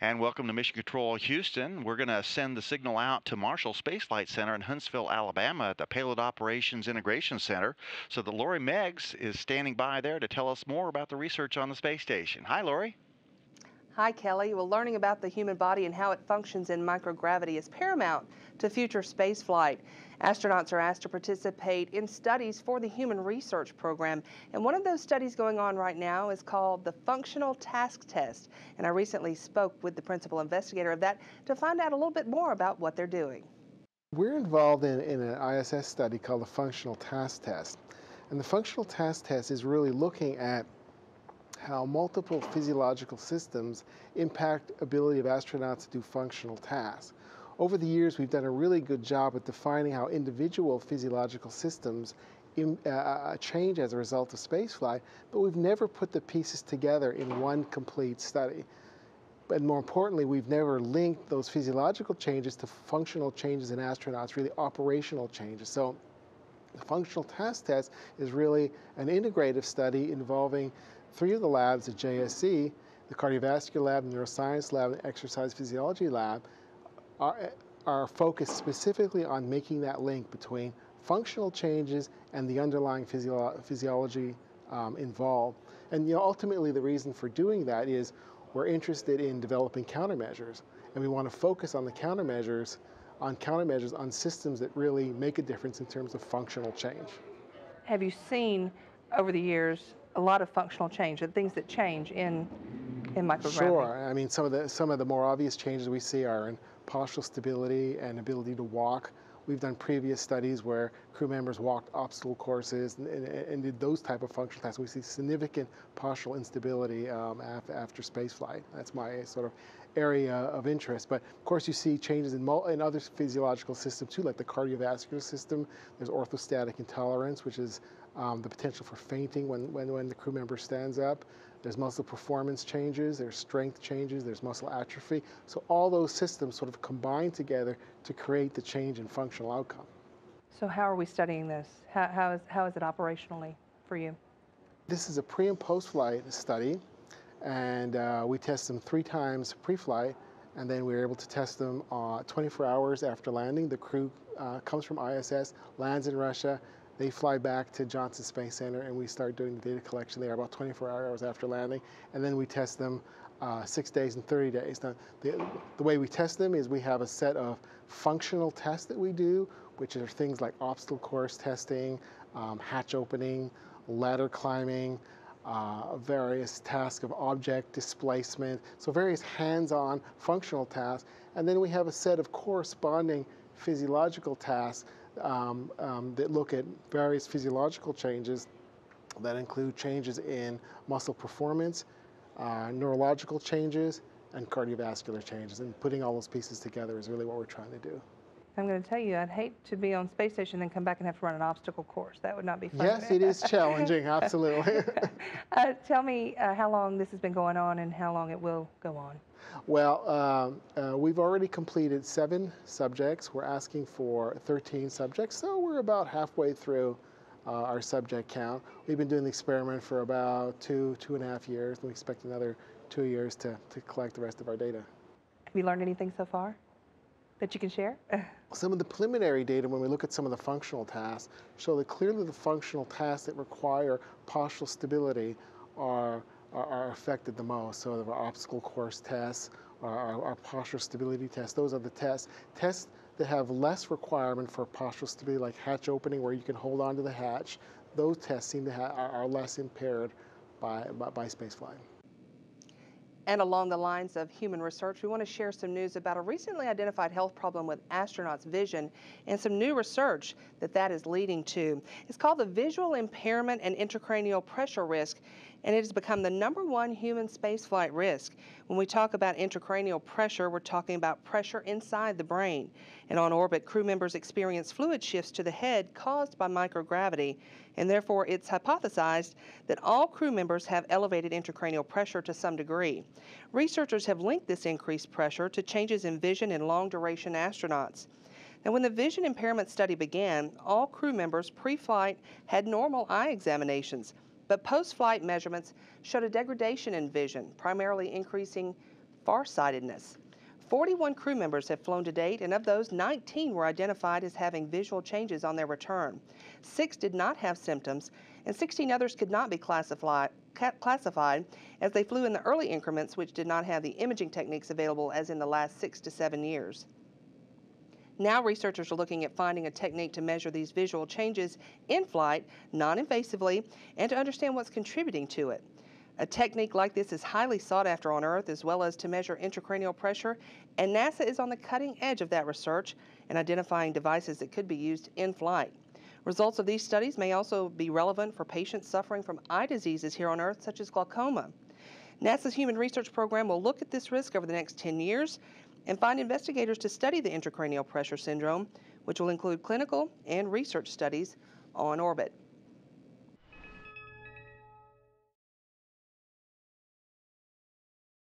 And welcome to Mission Control Houston. We're going to send the signal out to Marshall Space Flight Center in Huntsville, Alabama at the Payload Operations Integration Center. So that Lori Meggs is standing by there to tell us more about the research on the space station. Hi, Lori. Hi, Kelly. Well, learning about the human body and how it functions in microgravity is paramount to future spaceflight. Astronauts are asked to participate in studies for the Human Research Program, and one of those studies going on right now is called the Functional Task Test. And I recently spoke with the principal investigator of that to find out a little bit more about what they're doing. We're involved in, in an ISS study called the Functional Task Test. And the Functional Task Test is really looking at how multiple physiological systems impact ability of astronauts to do functional tasks. Over the years, we've done a really good job at defining how individual physiological systems in, uh, uh change as a result of spaceflight, but we've never put the pieces together in one complete study. And more importantly, we've never linked those physiological changes to functional changes in astronauts, really operational changes. So the functional task test is really an integrative study involving Three of the labs at JSC, the cardiovascular lab, the neuroscience lab, and exercise physiology lab, are, are focused specifically on making that link between functional changes and the underlying physio physiology um, involved. And you know, ultimately, the reason for doing that is we're interested in developing countermeasures, and we want to focus on the countermeasures, on countermeasures on systems that really make a difference in terms of functional change. Have you seen over the years a lot of functional change, and things that change in in microgravity. Sure. I mean, some of the some of the more obvious changes we see are in postural stability and ability to walk. We've done previous studies where crew members walked obstacle courses and, and, and did those type of functional tasks. We see significant postural instability um, after, after spaceflight. That's my sort of area of interest. But of course, you see changes in, in other physiological systems too, like the cardiovascular system. There's orthostatic intolerance, which is um, the potential for fainting when, when, when the crew member stands up. There's muscle performance changes, there's strength changes, there's muscle atrophy. So all those systems sort of combine together to create the change in functional outcome. So how are we studying this? How, how, is, how is it operationally for you? This is a pre and post flight study, and uh, we test them three times pre-flight, and then we are able to test them uh, 24 hours after landing. The crew uh, comes from ISS, lands in Russia, they fly back to Johnson Space Center and we start doing the data collection there about 24 hours after landing. And then we test them uh, six days and 30 days. Now, the, the way we test them is we have a set of functional tests that we do, which are things like obstacle course testing, um, hatch opening, ladder climbing, uh, various tasks of object displacement, so various hands-on functional tasks. And then we have a set of corresponding physiological tasks um, um, that look at various physiological changes that include changes in muscle performance, uh, neurological changes, and cardiovascular changes. And putting all those pieces together is really what we're trying to do. I'm going to tell you, I'd hate to be on space station and then come back and have to run an obstacle course. That would not be fun. Yes, it is challenging, absolutely. uh, tell me uh, how long this has been going on and how long it will go on. Well, um, uh, we've already completed seven subjects. We're asking for 13 subjects, so we're about halfway through uh, our subject count. We've been doing the experiment for about two, two and a half years, and we expect another two years to, to collect the rest of our data. Have you learned anything so far? that you can share? some of the preliminary data, when we look at some of the functional tasks, show that clearly the functional tasks that require postural stability are, are, are affected the most. So the obstacle course tests, our, our postural stability tests, those are the tests. Tests that have less requirement for postural stability, like hatch opening, where you can hold on to the hatch, those tests seem to have, are, are less impaired by, by, by spaceflight. And along the lines of human research, we want to share some news about a recently identified health problem with astronauts' vision and some new research that that is leading to. It's called the visual impairment and intracranial pressure risk, and it has become the number one human spaceflight risk. When we talk about intracranial pressure, we're talking about pressure inside the brain. And on orbit, crew members experience fluid shifts to the head caused by microgravity, and therefore it's hypothesized that all crew members have elevated intracranial pressure to some degree. Researchers have linked this increased pressure to changes in vision in long duration astronauts. Now, when the vision impairment study began, all crew members pre flight had normal eye examinations but post-flight measurements showed a degradation in vision, primarily increasing farsightedness. 41 crew members have flown to date, and of those, 19 were identified as having visual changes on their return. Six did not have symptoms, and 16 others could not be classified, classified as they flew in the early increments, which did not have the imaging techniques available as in the last six to seven years. Now, researchers are looking at finding a technique to measure these visual changes in flight non invasively and to understand what's contributing to it. A technique like this is highly sought after on Earth, as well as to measure intracranial pressure, and NASA is on the cutting edge of that research and identifying devices that could be used in flight. Results of these studies may also be relevant for patients suffering from eye diseases here on Earth, such as glaucoma. NASA's Human Research Program will look at this risk over the next 10 years and find investigators to study the intracranial pressure syndrome, which will include clinical and research studies on orbit.